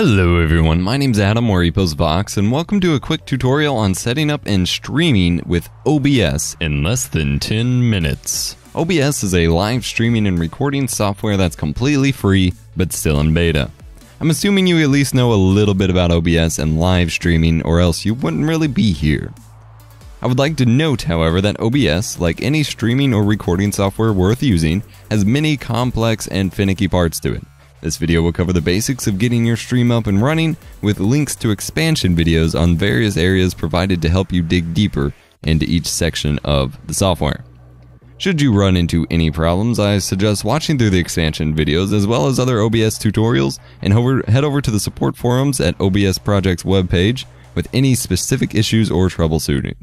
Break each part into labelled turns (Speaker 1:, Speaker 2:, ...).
Speaker 1: Hello everyone, my name's Adam or EposVox and welcome to a quick tutorial on setting up and streaming with OBS in less than 10 minutes. OBS is a live streaming and recording software that's completely free but still in beta. I'm assuming you at least know a little bit about OBS and live streaming or else you wouldn't really be here. I would like to note, however, that OBS, like any streaming or recording software worth using, has many complex and finicky parts to it. This video will cover the basics of getting your stream up and running, with links to expansion videos on various areas provided to help you dig deeper into each section of the software. Should you run into any problems, I suggest watching through the expansion videos as well as other OBS tutorials and head over to the support forums at OBS Project's webpage with any specific issues or troubleshooting.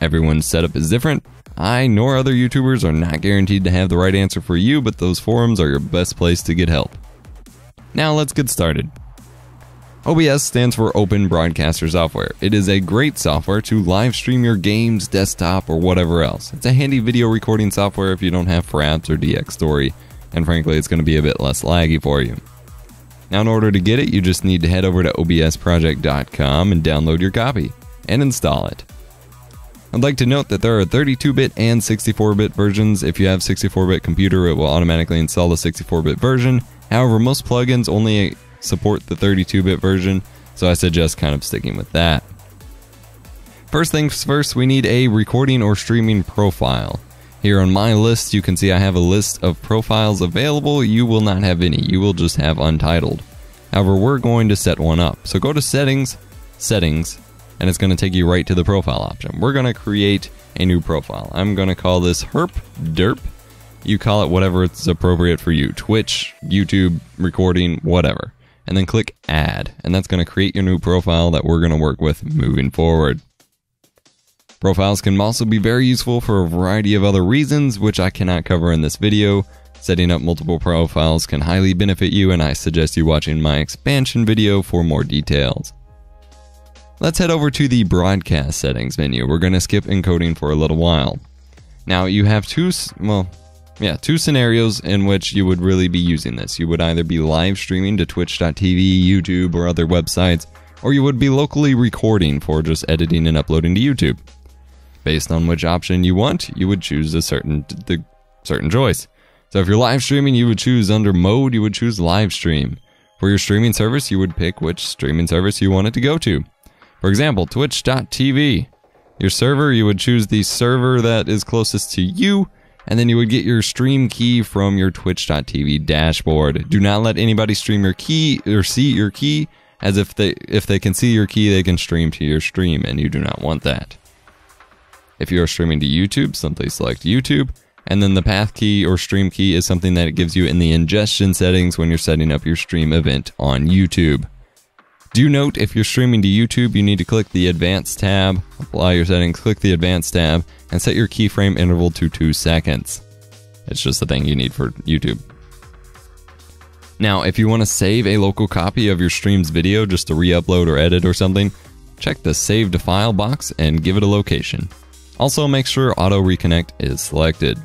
Speaker 1: Everyone's setup is different, I nor other YouTubers are not guaranteed to have the right answer for you, but those forums are your best place to get help. Now let's get started. OBS stands for Open Broadcaster Software. It is a great software to live stream your games, desktop, or whatever else. It's a handy video recording software if you don't have Fraps or Dxtory, and frankly, it's going to be a bit less laggy for you. Now, in order to get it, you just need to head over to obsproject.com and download your copy and install it. I'd like to note that there are 32-bit and 64-bit versions. If you have 64-bit computer, it will automatically install the 64-bit version. However, most plugins only support the 32-bit version, so I suggest kind of sticking with that. First things first, we need a recording or streaming profile. Here on my list, you can see I have a list of profiles available. You will not have any, you will just have untitled. However, we're going to set one up. So go to Settings, Settings, and it's going to take you right to the profile option. We're going to create a new profile. I'm going to call this Herp Derp. You call it whatever it's appropriate for you Twitch, YouTube, recording, whatever. And then click Add, and that's going to create your new profile that we're going to work with moving forward. Profiles can also be very useful for a variety of other reasons, which I cannot cover in this video. Setting up multiple profiles can highly benefit you, and I suggest you watching my expansion video for more details. Let's head over to the broadcast settings menu. We're going to skip encoding for a little while. Now you have two, well, yeah, two scenarios in which you would really be using this. You would either be live streaming to twitch.tv, YouTube, or other websites, or you would be locally recording for just editing and uploading to YouTube. Based on which option you want, you would choose a certain the certain choice. So if you're live streaming, you would choose under mode, you would choose live stream. For your streaming service, you would pick which streaming service you wanted to go to. For example, twitch.tv. Your server, you would choose the server that is closest to you, and then you would get your stream key from your twitch.tv dashboard. Do not let anybody stream your key or see your key, as if they if they can see your key, they can stream to your stream, and you do not want that. If you are streaming to YouTube, simply select YouTube, and then the path key or stream key is something that it gives you in the ingestion settings when you're setting up your stream event on YouTube. Do note if you're streaming to YouTube, you need to click the Advanced tab, apply your settings, click the Advanced tab, and set your keyframe interval to 2 seconds. It's just the thing you need for YouTube. Now, if you want to save a local copy of your stream's video just to re-upload or edit or something, check the Save to File box and give it a location. Also, make sure Auto Reconnect is selected.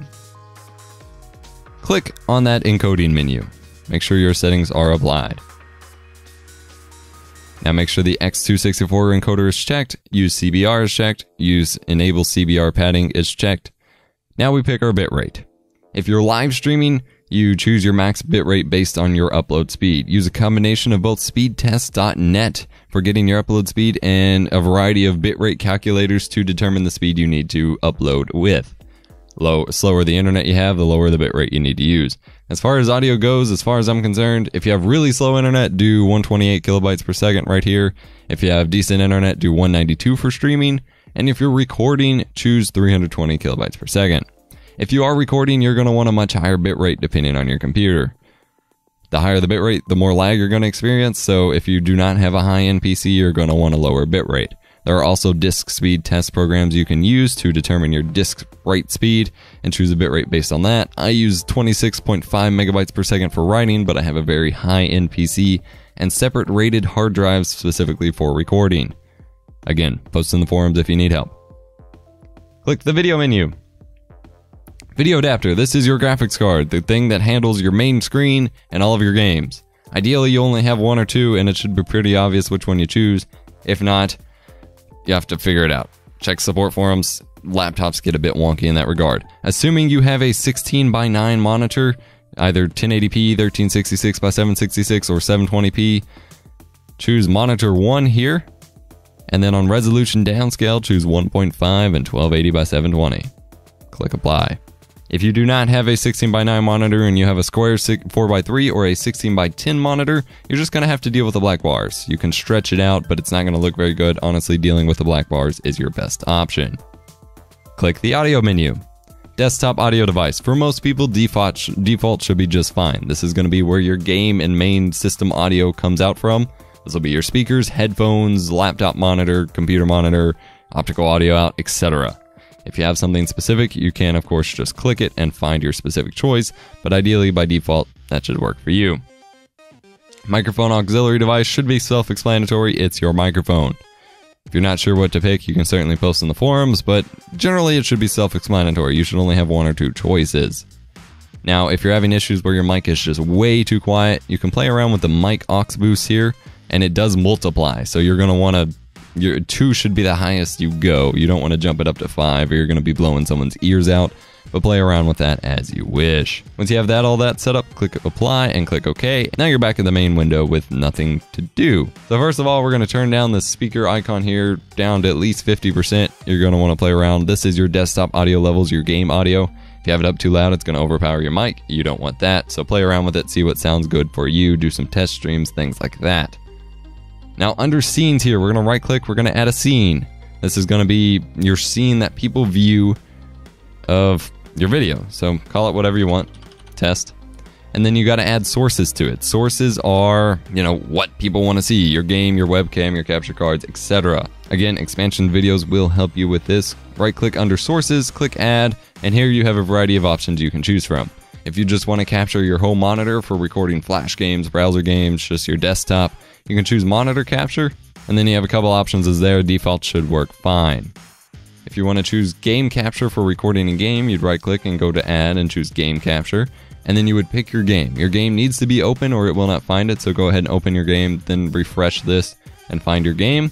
Speaker 1: Click on that encoding menu. Make sure your settings are applied. Now make sure the X264 encoder is checked, use CBR is checked, use enable CBR padding is checked. Now we pick our bitrate. If you're live streaming, you choose your max bitrate based on your upload speed. Use a combination of both speedtest.net for getting your upload speed and a variety of bitrate calculators to determine the speed you need to upload with. Low, slower the internet you have, the lower the bitrate you need to use. As far as audio goes, as far as I'm concerned, if you have really slow internet, do 128 kilobytes per second right here. If you have decent internet, do 192 for streaming. And if you're recording, choose 320 kilobytes per second. If you are recording, you're going to want a much higher bitrate depending on your computer. The higher the bitrate, the more lag you're going to experience. So if you do not have a high-end PC, you're going to want a lower bitrate. There are also disk speed test programs you can use to determine your disk write speed and choose a bitrate based on that. I use 26.5 megabytes per second for writing, but I have a very high end PC and separate RAIDed hard drives specifically for recording. Again, post in the forums if you need help. Click the video menu. Video adapter, this is your graphics card, the thing that handles your main screen and all of your games. Ideally, you only have one or two, and it should be pretty obvious which one you choose. If not, you have to figure it out. Check support forums. Laptops get a bit wonky in that regard. Assuming you have a 16 by 9 monitor, either 1080p, 1366 by 766, or 720p, choose monitor 1 here. And then on resolution downscale, choose 1.5 and 1280 by 720. Click apply. If you do not have a 16 by 9 monitor and you have a square 4 by 3 or a 16 by 10 monitor, you're just going to have to deal with the black bars. You can stretch it out, but it's not going to look very good. Honestly, dealing with the black bars is your best option. Click the audio menu. Desktop audio device. For most people, default, default should be just fine. This is going to be where your game and main system audio comes out from. This will be your speakers, headphones, laptop monitor, computer monitor, optical audio out, etc. If you have something specific, you can of course just click it and find your specific choice, but ideally by default, that should work for you. Microphone auxiliary device should be self-explanatory, it's your microphone. If you're not sure what to pick, you can certainly post in the forums, but generally it should be self-explanatory. You should only have one or two choices. Now, if you're having issues where your mic is just way too quiet, you can play around with the mic aux boost here, and it does multiply. So you're going to want to your two should be the highest you go. You don't want to jump it up to five or you're going to be blowing someone's ears out, but play around with that as you wish. Once you have that all that set up, click apply and click OK. Now you're back in the main window with nothing to do. So first of all, we're going to turn down the speaker icon here down to at least 50%. You're going to want to play around. This is your desktop audio levels, your game audio. If you have it up too loud, it's going to overpower your mic. You don't want that. So play around with it, see what sounds good for you, do some test streams, things like that. Now under scenes here, we're to right click, we're to add a scene. This is to be your scene that people view of your video. So call it whatever you want, test. And then you got to add sources to it. Sources are, you know, what people want to see, your game, your webcam, your capture cards, etc. Again, expansion videos will help you with this. Right click under sources, click add, and here you have a variety of options you can choose from. If you just want to capture your whole monitor for recording flash games, browser games, just your desktop, you can choose monitor capture, and then you have a couple options as there. Default should work fine. If you want to choose game capture for recording a game, you'd right click and go to add and choose game capture. And then you would pick your game. Your game needs to be open or it will not find it, so go ahead and open your game, then refresh this and find your game.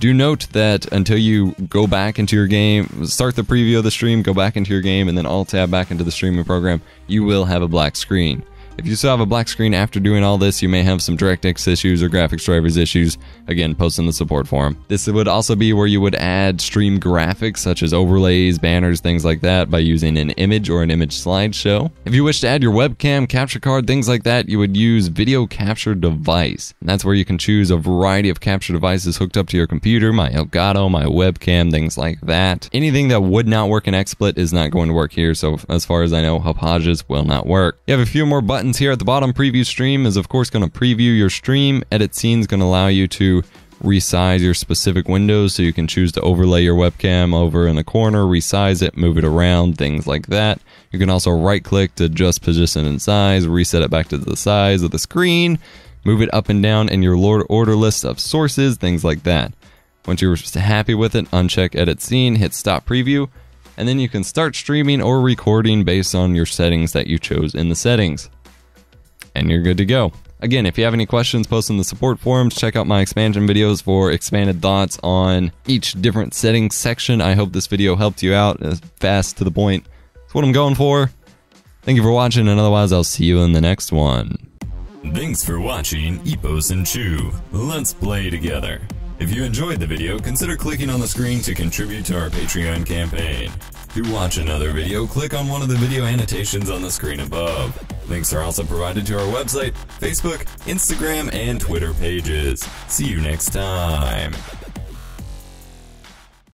Speaker 1: Do note that until you go back into your game, start the preview of the stream, go back into your game, and then alt tab back into the streaming program, you will have a black screen. If you still have a black screen after doing all this, you may have some DirectX issues or graphics drivers issues. Again, post in the support forum. This would also be where you would add stream graphics such as overlays, banners, things like that by using an image or an image slideshow. If you wish to add your webcam, capture card, things like that, you would use video capture device. And that's where you can choose a variety of capture devices hooked up to your computer, my Elgato, my webcam, things like that. Anything that would not work in XSplit is not going to work here, so as far as I know, Hauppauge will not work. You have a few more buttons buttons here at the bottom. Preview stream is of course going to preview your stream. Edit scene is going to allow you to resize your specific windows so you can choose to overlay your webcam over in the corner, resize it, move it around, things like that. You can also right click to adjust position and size, reset it back to the size of the screen, move it up and down in your order list of sources, things like that. Once you're happy with it, uncheck edit scene, hit stop preview, and then you can start streaming or recording based on your settings that you chose in the settings and you're good to go. Again, if you have any questions, post in the support forums. Check out my expansion videos for expanded thoughts on each different settings section. I hope this video helped you out as fast to the point. That's what I'm going for. Thank you for watching, and otherwise, I'll see you in the next one.
Speaker 2: Thanks for watching Epos and Chew. Let's play together. If you enjoyed the video, consider clicking on the screen to contribute to our Patreon campaign. To watch another video, click on one of the video annotations on the screen above. Links are also provided to our website, Facebook, Instagram, and Twitter pages. See you next time.